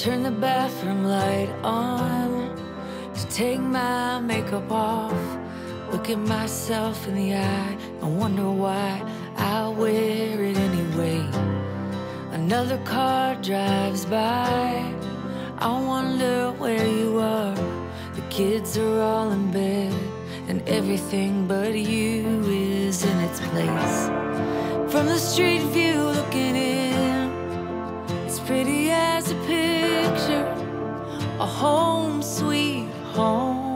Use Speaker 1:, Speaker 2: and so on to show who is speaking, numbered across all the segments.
Speaker 1: Turn the bathroom light on to take my makeup off. Look at myself in the eye and wonder why I wear it anyway. Another car drives by. I wonder where you are. The kids are all in bed, and everything but you is in its place. From the street view looking in, it's pretty as a a home sweet home.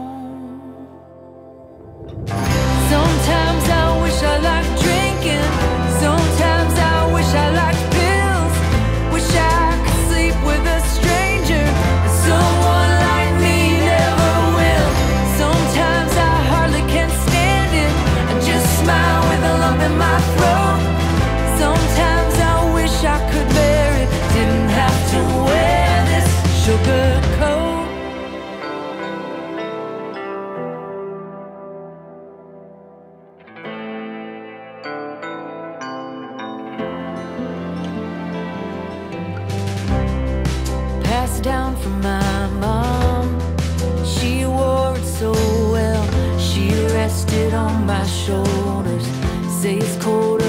Speaker 1: Passed down from my mom. She wore it so well. She rested on my shoulders. Say it's colder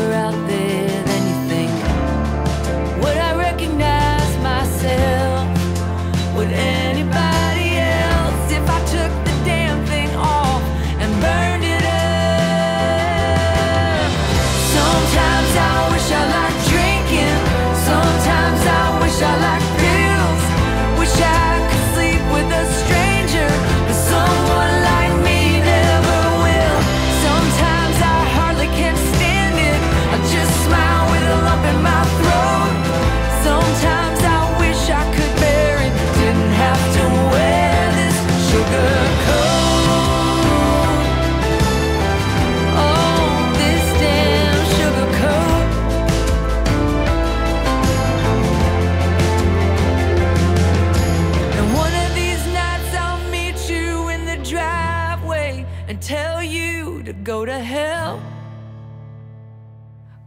Speaker 1: and tell you to go to hell.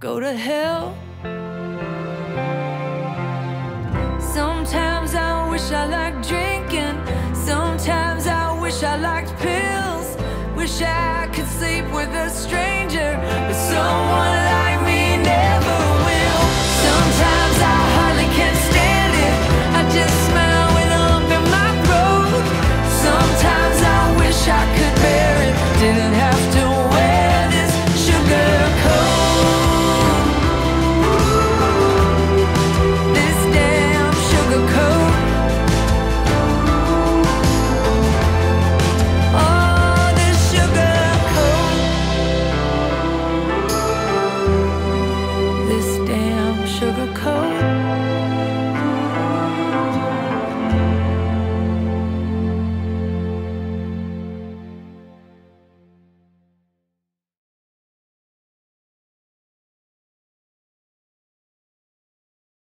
Speaker 1: Go to hell. Sometimes I wish I liked drinking. Sometimes I wish I liked pills. Wish I could sleep with a stranger, but someone